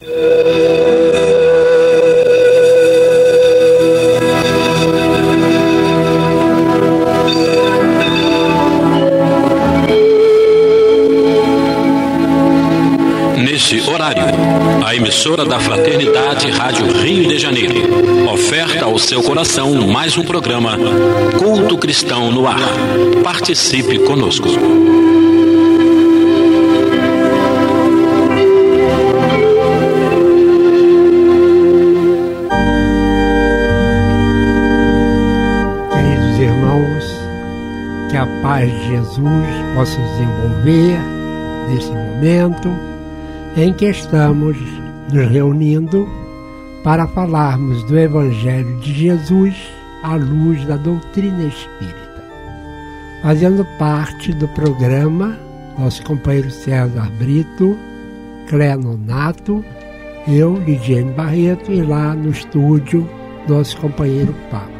Nesse horário, a emissora da Fraternidade Rádio Rio de Janeiro oferta ao seu coração mais um programa Culto Cristão no Ar. Participe conosco. Jesus possa desenvolver nesse momento em que estamos nos reunindo para falarmos do Evangelho de Jesus à luz da doutrina espírita. Fazendo parte do programa, nosso companheiro César Brito, Clé Nonato, eu, Lidiane Barreto, e lá no estúdio, nosso companheiro Pablo.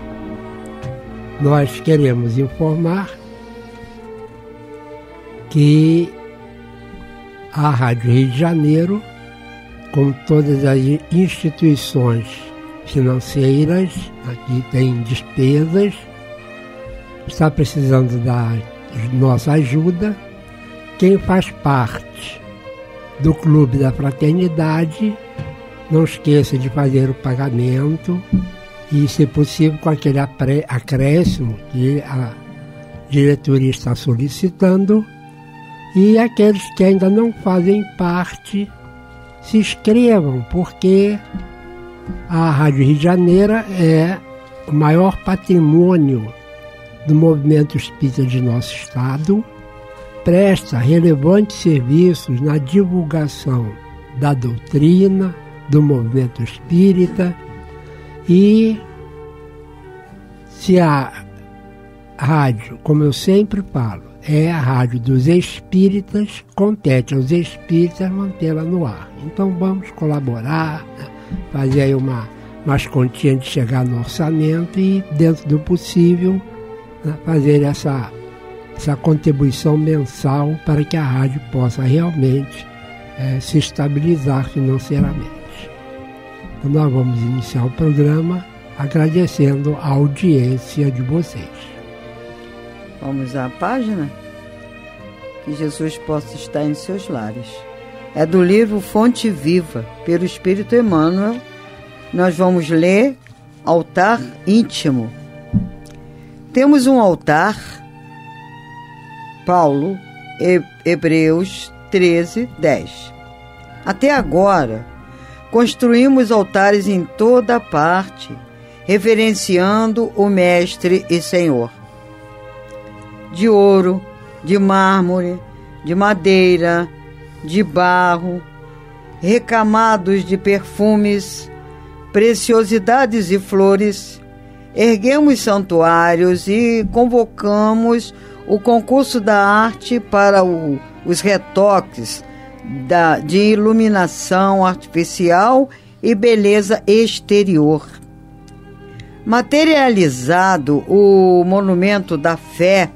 Nós queremos informar que a Rádio Rio de Janeiro, com todas as instituições financeiras, aqui tem despesas, está precisando da nossa ajuda. Quem faz parte do Clube da Fraternidade, não esqueça de fazer o pagamento e, se possível, com aquele acréscimo que a diretoria está solicitando. E aqueles que ainda não fazem parte, se inscrevam, porque a Rádio Rio de Janeiro é o maior patrimônio do movimento espírita de nosso estado, presta relevantes serviços na divulgação da doutrina, do movimento espírita. E se a rádio, como eu sempre falo, é a rádio dos espíritas, compete aos espíritas mantê-la no ar. Então vamos colaborar, né? fazer aí uma, umas continhas de chegar no orçamento e, dentro do possível, né? fazer essa, essa contribuição mensal para que a rádio possa realmente é, se estabilizar financeiramente. Então nós vamos iniciar o programa agradecendo a audiência de vocês. Vamos à página? Que Jesus possa estar em seus lares. É do livro Fonte Viva, pelo Espírito Emmanuel. Nós vamos ler Altar Íntimo. Temos um altar, Paulo, Hebreus 13, 10. Até agora, construímos altares em toda parte, reverenciando o Mestre e Senhor de ouro, de mármore, de madeira, de barro, recamados de perfumes, preciosidades e flores, erguemos santuários e convocamos o concurso da arte para o, os retoques da, de iluminação artificial e beleza exterior. Materializado o monumento da fé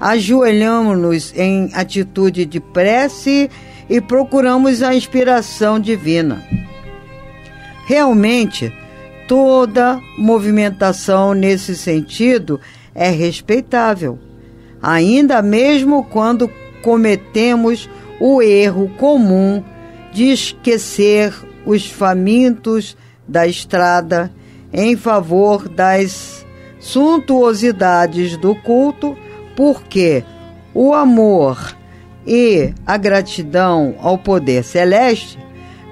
ajoelhamos-nos em atitude de prece e procuramos a inspiração divina. Realmente, toda movimentação nesse sentido é respeitável, ainda mesmo quando cometemos o erro comum de esquecer os famintos da estrada em favor das suntuosidades do culto porque o amor e a gratidão ao poder celeste,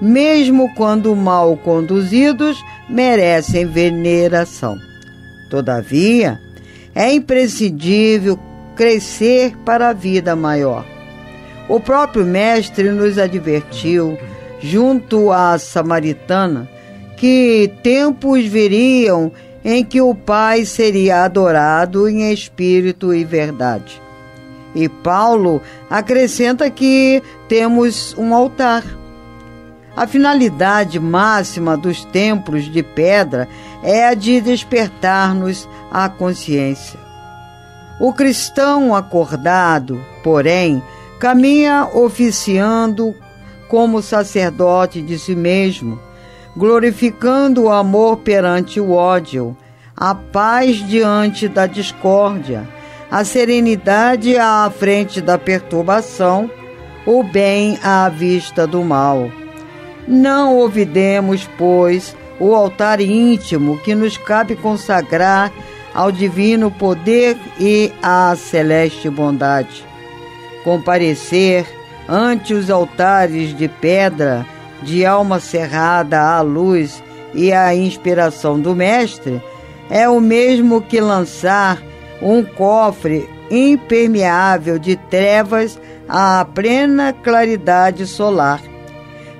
mesmo quando mal conduzidos, merecem veneração. Todavia, é imprescindível crescer para a vida maior. O próprio Mestre nos advertiu, junto à Samaritana, que tempos viriam em que o Pai seria adorado em espírito e verdade. E Paulo acrescenta que temos um altar. A finalidade máxima dos templos de pedra é a de despertar-nos à consciência. O cristão acordado, porém, caminha oficiando como sacerdote de si mesmo, glorificando o amor perante o ódio, a paz diante da discórdia, a serenidade à frente da perturbação, o bem à vista do mal. Não ouvidemos, pois, o altar íntimo que nos cabe consagrar ao divino poder e à celeste bondade. Comparecer ante os altares de pedra, de alma cerrada à luz e à inspiração do Mestre, é o mesmo que lançar um cofre impermeável de trevas à plena claridade solar.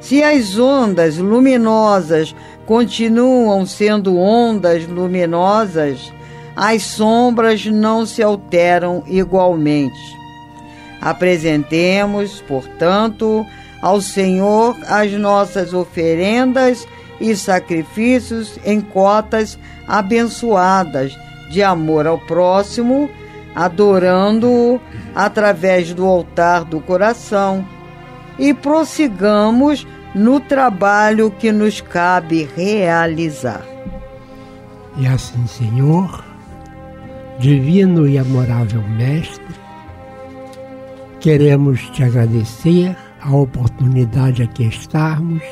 Se as ondas luminosas continuam sendo ondas luminosas, as sombras não se alteram igualmente. Apresentemos, portanto, ao Senhor as nossas oferendas e sacrifícios em cotas abençoadas de amor ao próximo, adorando-o através do altar do coração e prossigamos no trabalho que nos cabe realizar. E assim, Senhor, Divino e amorável Mestre, queremos te agradecer a oportunidade aqui estarmos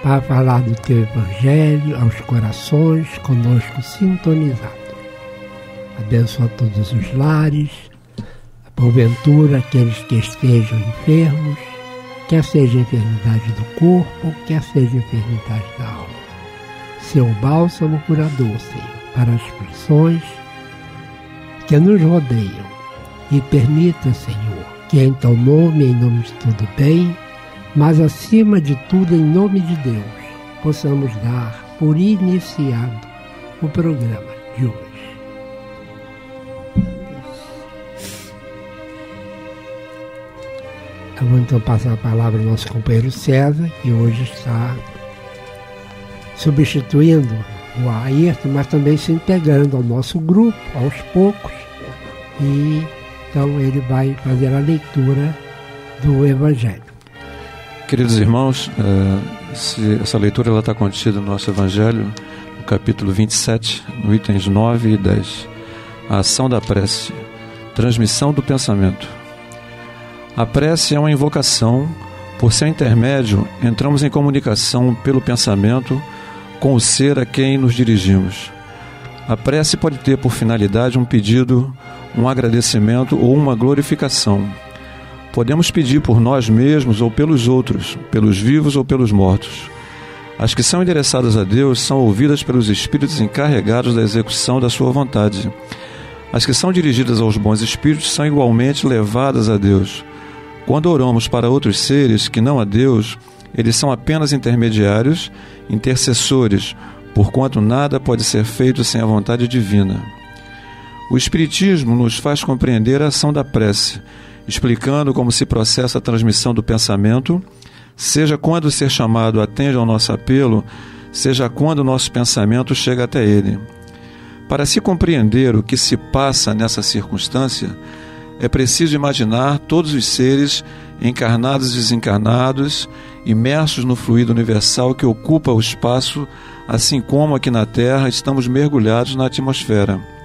para falar do teu Evangelho aos corações conosco sintonizados. Abençoa todos os lares, porventura aqueles que estejam enfermos, quer seja enfermidade do corpo, quer seja enfermidade da alma. Seu bálsamo curador, Senhor, para as pressões que nos rodeiam e permita, Senhor, que em teu nome, em nome de tudo bem, mas acima de tudo, em nome de Deus, possamos dar por iniciado o programa de hoje. Eu vou então passar a palavra ao nosso companheiro César, que hoje está substituindo o Ayrton, mas também se integrando ao nosso grupo aos poucos. E então ele vai fazer a leitura do Evangelho. Queridos irmãos, eh, essa leitura está contida no nosso Evangelho, no capítulo 27, no itens 9 e 10. A ação da prece, transmissão do pensamento. A prece é uma invocação, por seu intermédio, entramos em comunicação pelo pensamento com o ser a quem nos dirigimos. A prece pode ter por finalidade um pedido, um agradecimento ou uma glorificação. Podemos pedir por nós mesmos ou pelos outros, pelos vivos ou pelos mortos. As que são endereçadas a Deus são ouvidas pelos espíritos encarregados da execução da sua vontade. As que são dirigidas aos bons espíritos são igualmente levadas a Deus. Quando oramos para outros seres que não a Deus, eles são apenas intermediários, intercessores, porquanto nada pode ser feito sem a vontade divina. O Espiritismo nos faz compreender a ação da prece, explicando como se processa a transmissão do pensamento, seja quando o ser chamado atende ao nosso apelo, seja quando o nosso pensamento chega até ele. Para se compreender o que se passa nessa circunstância, é preciso imaginar todos os seres, encarnados e desencarnados, imersos no fluido universal que ocupa o espaço, assim como aqui na Terra estamos mergulhados na atmosfera.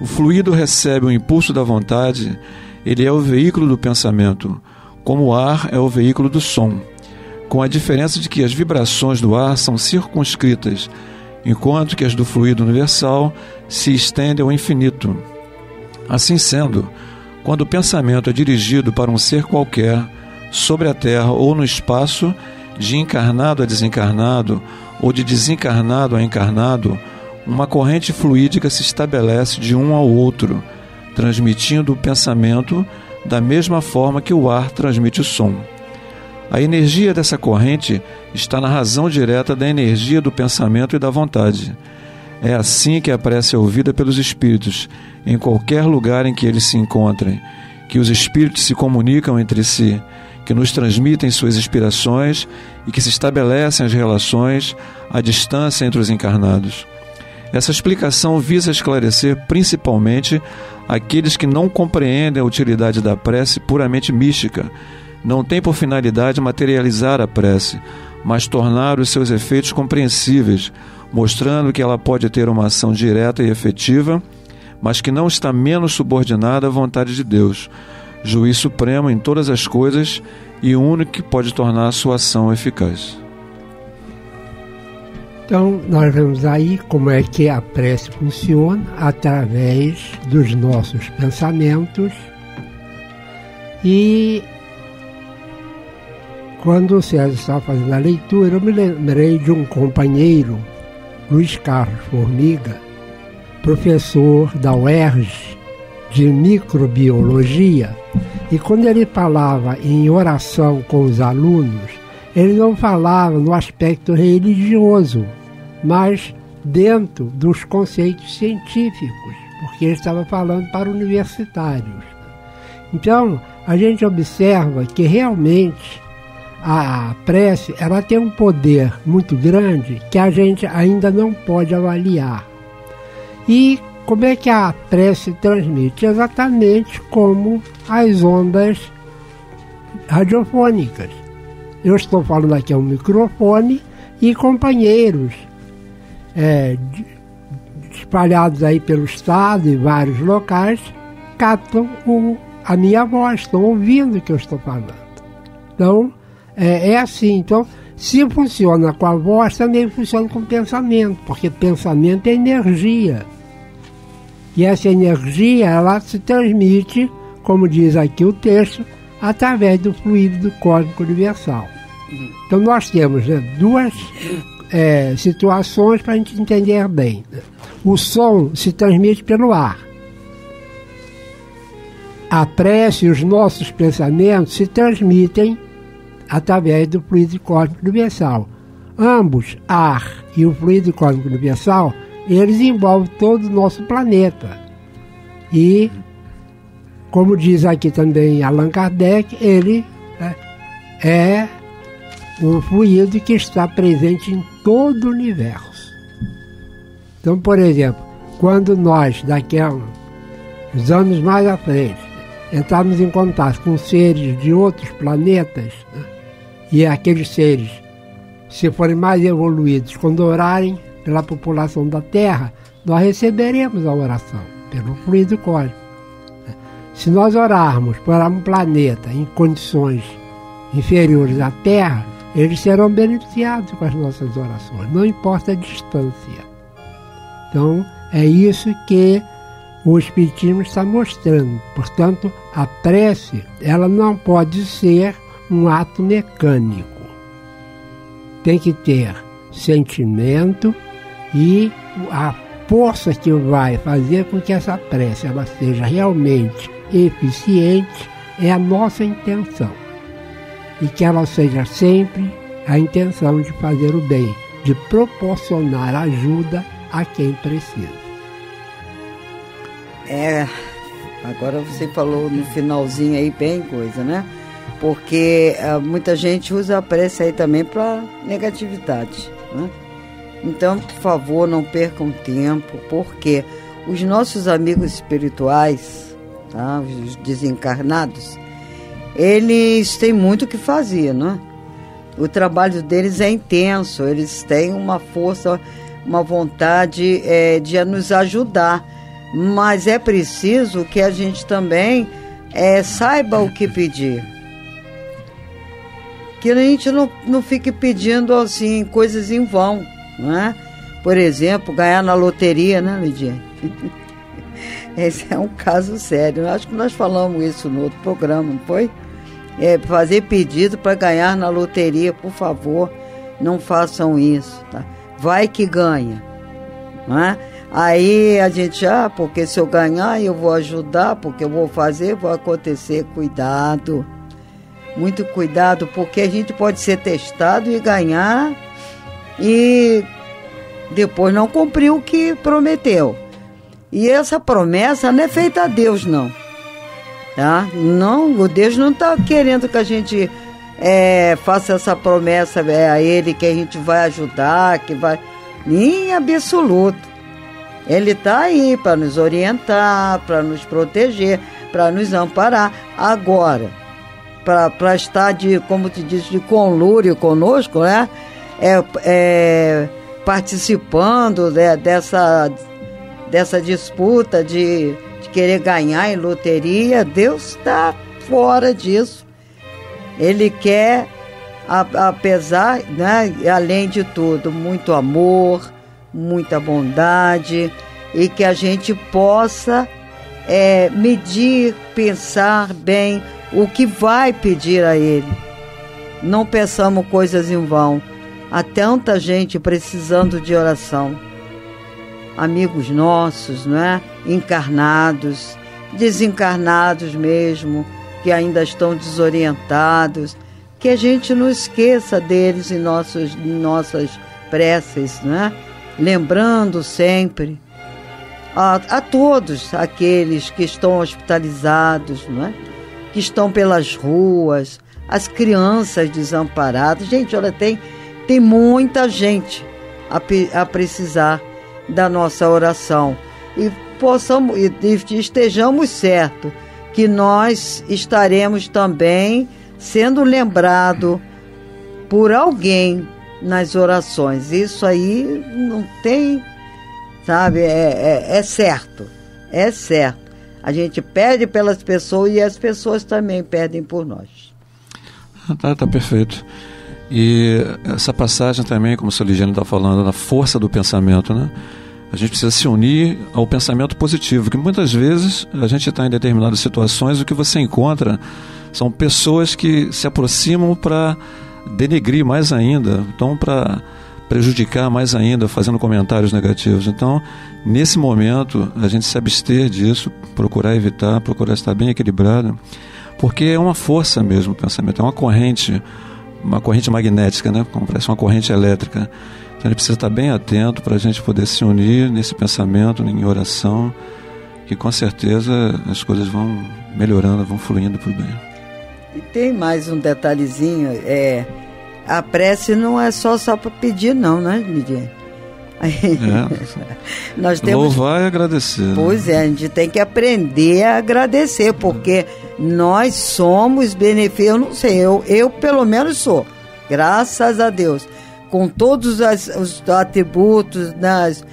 O fluido recebe o impulso da vontade, ele é o veículo do pensamento, como o ar é o veículo do som, com a diferença de que as vibrações do ar são circunscritas, enquanto que as do fluido universal se estendem ao infinito. Assim sendo, quando o pensamento é dirigido para um ser qualquer, sobre a terra ou no espaço, de encarnado a desencarnado ou de desencarnado a encarnado, uma corrente fluídica se estabelece de um ao outro, transmitindo o pensamento da mesma forma que o ar transmite o som. A energia dessa corrente está na razão direta da energia do pensamento e da vontade. É assim que a prece é ouvida pelos espíritos, em qualquer lugar em que eles se encontrem, que os espíritos se comunicam entre si, que nos transmitem suas inspirações e que se estabelecem as relações à distância entre os encarnados. Essa explicação visa esclarecer principalmente aqueles que não compreendem a utilidade da prece puramente mística, não tem por finalidade materializar a prece, mas tornar os seus efeitos compreensíveis, mostrando que ela pode ter uma ação direta e efetiva, mas que não está menos subordinada à vontade de Deus, juiz supremo em todas as coisas e único que pode tornar a sua ação eficaz. Então, nós vemos aí como é que a prece funciona através dos nossos pensamentos. E quando o César estava fazendo a leitura, eu me lembrei de um companheiro, Luiz Carlos Formiga, professor da UERJ de microbiologia, e quando ele falava em oração com os alunos, ele não falava no aspecto religioso, mas dentro dos conceitos científicos, porque ele estava falando para universitários. Então, a gente observa que realmente a prece ela tem um poder muito grande que a gente ainda não pode avaliar. E como é que a prece transmite? Exatamente como as ondas radiofônicas. Eu estou falando aqui a um microfone e companheiros é, espalhados aí pelo estado e vários locais captam o, a minha voz, estão ouvindo o que eu estou falando. Então, é, é assim. Então, se funciona com a voz, também funciona com o pensamento, porque pensamento é energia. E essa energia, ela se transmite, como diz aqui o texto, através do fluido do cósmico universal. Então, nós temos né, duas é, situações para a gente entender bem. O som se transmite pelo ar. A prece e os nossos pensamentos se transmitem através do fluido cósmico universal. Ambos, ar e o fluido cósmico universal, eles envolvem todo o nosso planeta. E, como diz aqui também Allan Kardec, ele né, é um fluido que está presente em todo o universo. Então, por exemplo, quando nós, daqui a uns anos mais à frente, entrarmos em contato com seres de outros planetas, né, e aqueles seres, se forem mais evoluídos, quando orarem pela população da Terra, nós receberemos a oração pelo fluido cósmico. Se nós orarmos para um planeta em condições inferiores à Terra, eles serão beneficiados com as nossas orações, não importa a distância. Então, é isso que o Espiritismo está mostrando. Portanto, a prece, ela não pode ser um ato mecânico. Tem que ter sentimento e a força que vai fazer com que essa prece ela seja realmente eficiente é a nossa intenção. E que ela seja sempre a intenção de fazer o bem, de proporcionar ajuda a quem precisa. É, agora você falou no finalzinho aí bem coisa, né? porque uh, muita gente usa a prece aí também para negatividade. Né? Então, por favor, não percam tempo, porque os nossos amigos espirituais, tá? os desencarnados, eles têm muito o que fazer, né? O trabalho deles é intenso, eles têm uma força, uma vontade é, de nos ajudar, mas é preciso que a gente também é, saiba o que pedir que a gente não, não fique pedindo assim coisas em vão, não é? Por exemplo, ganhar na loteria, né, Lidia? Esse é um caso sério. Acho que nós falamos isso no outro programa, não foi? É, fazer pedido para ganhar na loteria, por favor, não façam isso, tá? Vai que ganha, não é? Aí a gente, ah, porque se eu ganhar eu vou ajudar, porque eu vou fazer, vou acontecer, cuidado muito cuidado, porque a gente pode ser testado e ganhar e depois não cumprir o que prometeu. E essa promessa não é feita a Deus, não. Tá? Não, o Deus não está querendo que a gente é, faça essa promessa é, a Ele que a gente vai ajudar, que vai. Em absoluto. Ele está aí para nos orientar, para nos proteger, para nos amparar. Agora, para estar de, como te disse, de conlúrio conosco, né? É, é participando de, dessa, dessa disputa de, de querer ganhar em loteria, Deus está fora disso. Ele quer, apesar, né, além de tudo, muito amor, muita bondade e que a gente possa é, medir, pensar bem o que vai pedir a Ele. Não peçamos coisas em vão. Há tanta gente precisando de oração. Amigos nossos, não é? Encarnados, desencarnados mesmo, que ainda estão desorientados, que a gente não esqueça deles em, nossos, em nossas preces, não é? Lembrando sempre a, a todos aqueles que estão hospitalizados, não é? que estão pelas ruas, as crianças desamparadas. Gente, olha, tem, tem muita gente a, a precisar da nossa oração. E possamos e estejamos certos que nós estaremos também sendo lembrado por alguém nas orações. Isso aí não tem sabe? É, é, é certo, é certo. A gente pede pelas pessoas e as pessoas também pedem por nós. Tá, tá perfeito. E essa passagem também, como o seu Ligiano está falando, da força do pensamento, né? A gente precisa se unir ao pensamento positivo, que muitas vezes a gente está em determinadas situações, o que você encontra são pessoas que se aproximam para denegrir mais ainda, então para prejudicar mais ainda, fazendo comentários negativos. Então, nesse momento, a gente se abster disso, procurar evitar, procurar estar bem equilibrado, porque é uma força mesmo o pensamento, é uma corrente, uma corrente magnética, né? como parece uma corrente elétrica. Então, a gente precisa estar bem atento para a gente poder se unir nesse pensamento, em oração, que com certeza as coisas vão melhorando, vão fluindo para o bem. E tem mais um detalhezinho, é a prece não é só só para pedir, não, né, Lidia? É. Nós temos, Louvar e agradecer. Né? Pois é, a gente tem que aprender a agradecer, porque nós somos benefícios. Eu não sei, eu, eu pelo menos sou, graças a Deus, com todos as, os atributos nas,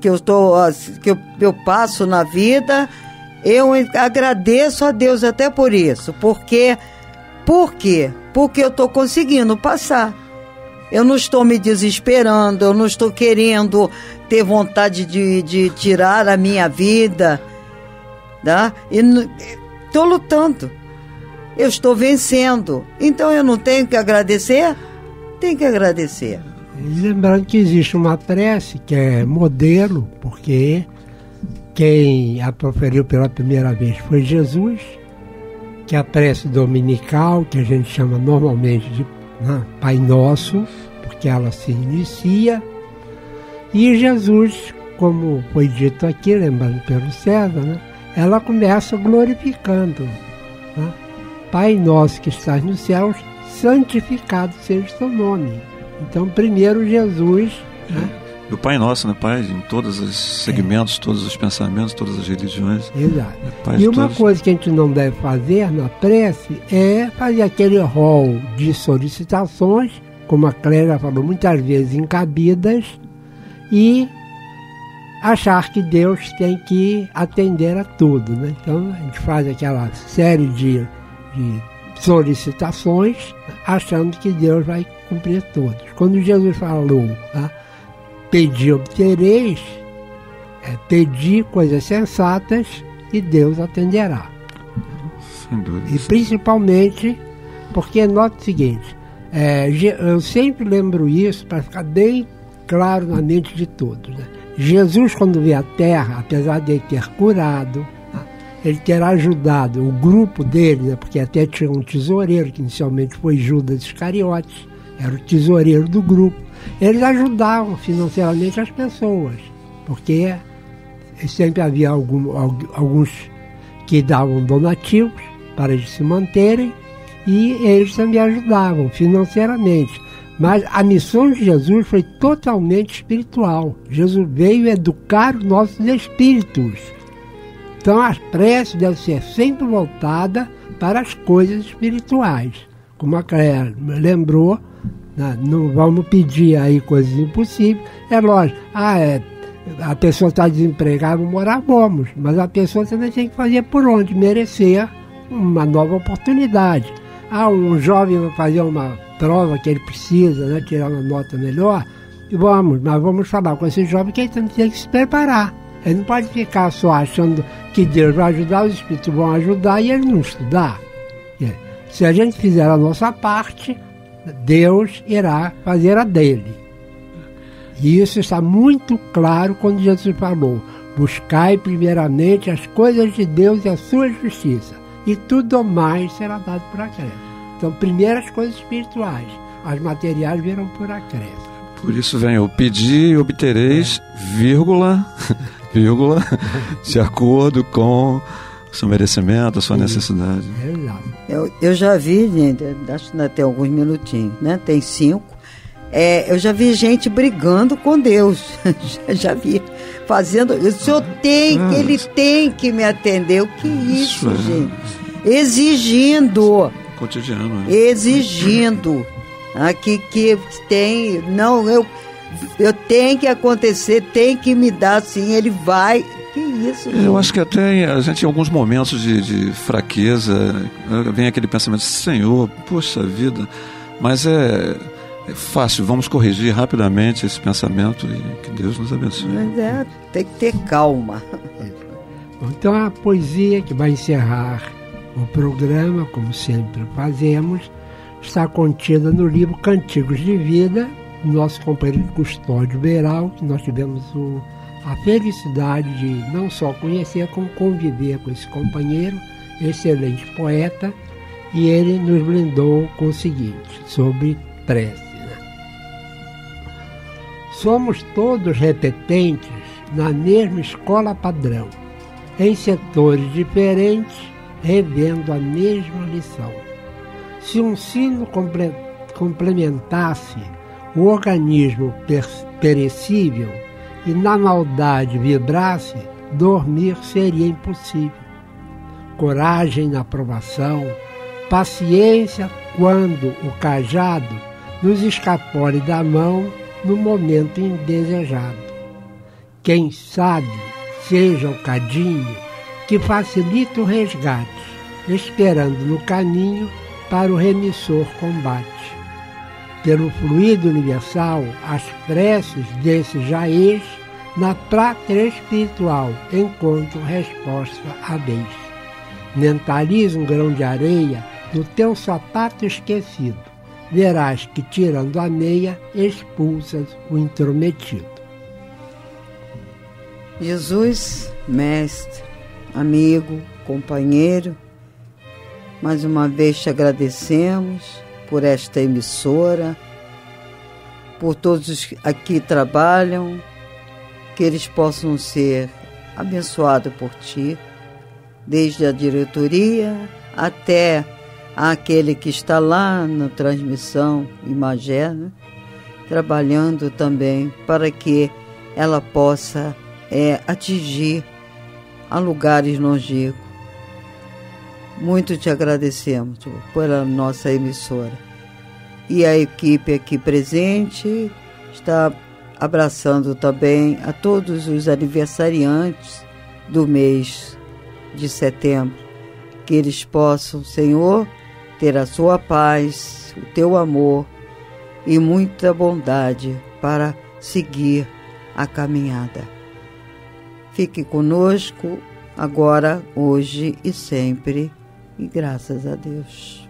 que, eu, estou, que eu, eu passo na vida, eu agradeço a Deus até por isso, porque por quê? Porque eu estou conseguindo passar. Eu não estou me desesperando, eu não estou querendo ter vontade de, de tirar a minha vida. Tá? Estou lutando. Eu estou vencendo. Então eu não tenho que agradecer? Tenho que agradecer. lembrando que existe uma prece que é modelo, porque quem a proferiu pela primeira vez foi Jesus que é a prece dominical, que a gente chama normalmente de né, Pai Nosso, porque ela se inicia, e Jesus, como foi dito aqui, lembrando pelo César, né, ela começa glorificando. Né, Pai Nosso que estás nos céus, santificado seja o seu nome. Então, primeiro Jesus né, e o Pai Nosso, né, Pai, em todos os segmentos, é. todos os pensamentos, todas as religiões. Exato. É e uma todos. coisa que a gente não deve fazer na prece é fazer aquele rol de solicitações, como a Clélia falou, muitas vezes encabidas, e achar que Deus tem que atender a tudo. Né? Então a gente faz aquela série de, de solicitações achando que Deus vai cumprir todos. Quando Jesus falou, tá? Pedi, obtereis, é, pedi coisas sensatas e Deus atenderá. E principalmente porque nota o seguinte, é, eu sempre lembro isso para ficar bem claro na mente de todos. Né? Jesus, quando veio à Terra, apesar de ele ter curado, né, ele ter ajudado o grupo dele, né, porque até tinha um tesoureiro, que inicialmente foi Judas Iscariotes, era o tesoureiro do grupo. Eles ajudavam financeiramente as pessoas, porque sempre havia algum, alguns que davam donativos para eles se manterem e eles também ajudavam financeiramente. Mas a missão de Jesus foi totalmente espiritual. Jesus veio educar os nossos espíritos. Então as preces devem ser sempre voltadas para as coisas espirituais. Como a Claire lembrou, né, não vamos pedir aí coisas impossíveis. É lógico, ah, é, a pessoa está desempregada, vamos morar, vamos. Mas a pessoa também tem que fazer por onde, merecer uma nova oportunidade. Ah, um jovem vai fazer uma prova que ele precisa, né, tirar uma nota melhor, e vamos, mas vamos falar com esse jovem que ele tem que se preparar. Ele não pode ficar só achando que Deus vai ajudar, os Espíritos vão ajudar e ele não estudar. Se a gente fizer a nossa parte, Deus irá fazer a dele. E isso está muito claro quando Jesus falou: Buscai primeiramente as coisas de Deus e a sua justiça, e tudo mais será dado por acréscimo. Então, primeiro as coisas espirituais, as materiais virão por acréscimo. Por isso vem o pedir e obtereis, vírgula, vírgula, de acordo com o seu merecimento, a sua Sim. necessidade. Eu, eu já vi, gente, acho que ainda tem alguns minutinhos, né? Tem cinco. É, eu já vi gente brigando com Deus. já, já vi. Fazendo. O senhor tem, ah, ele tem que me atender. O que é isso, isso é. gente? Exigindo. Cotidiano. Né? Exigindo. Aqui que tem. Não, eu, eu tenho que acontecer, tem que me dar sim. Ele vai. Que isso? Gente? Eu acho que até a gente, em alguns momentos de, de fraqueza, vem aquele pensamento: Senhor, poxa vida, mas é é fácil, vamos corrigir rapidamente esse pensamento e que Deus nos abençoe. Mas é, tem que ter calma. Então a poesia que vai encerrar o programa, como sempre fazemos, está contida no livro Cantigos de Vida, nosso companheiro Custódio Beiral, que nós tivemos o, a felicidade de não só conhecer, como conviver com esse companheiro, excelente poeta, e ele nos blindou com o seguinte, sobre prece. Somos todos repetentes na mesma escola padrão, em setores diferentes, revendo a mesma lição. Se um sino complementasse o organismo perecível e na maldade vibrasse, dormir seria impossível. Coragem na provação, paciência quando o cajado nos escapole da mão no momento indesejado. Quem sabe seja o cadinho que facilita o resgate, esperando no caminho para o remissor combate. Pelo fluido universal, as preces desse jaez na pátria espiritual encontram resposta a vez. Mentaliza um grão de areia no teu sapato esquecido verás que, tirando a meia, expulsas o intrometido. Jesus, mestre, amigo, companheiro, mais uma vez te agradecemos por esta emissora, por todos os que aqui trabalham, que eles possam ser abençoados por ti, desde a diretoria até àquele que está lá na transmissão Imagé, né? trabalhando também para que ela possa é, atingir a lugares longínquos. Muito te agradecemos pela nossa emissora. E a equipe aqui presente está abraçando também a todos os aniversariantes do mês de setembro. Que eles possam, Senhor, ter a sua paz, o teu amor e muita bondade para seguir a caminhada. Fique conosco agora, hoje e sempre, e graças a Deus.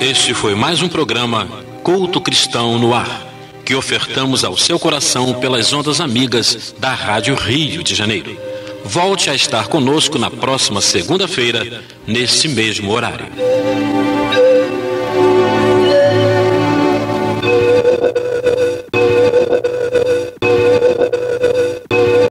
Este foi mais um programa Culto Cristão no Ar, que ofertamos ao seu coração pelas ondas amigas da Rádio Rio de Janeiro. Volte a estar conosco na próxima segunda-feira, nesse mesmo horário.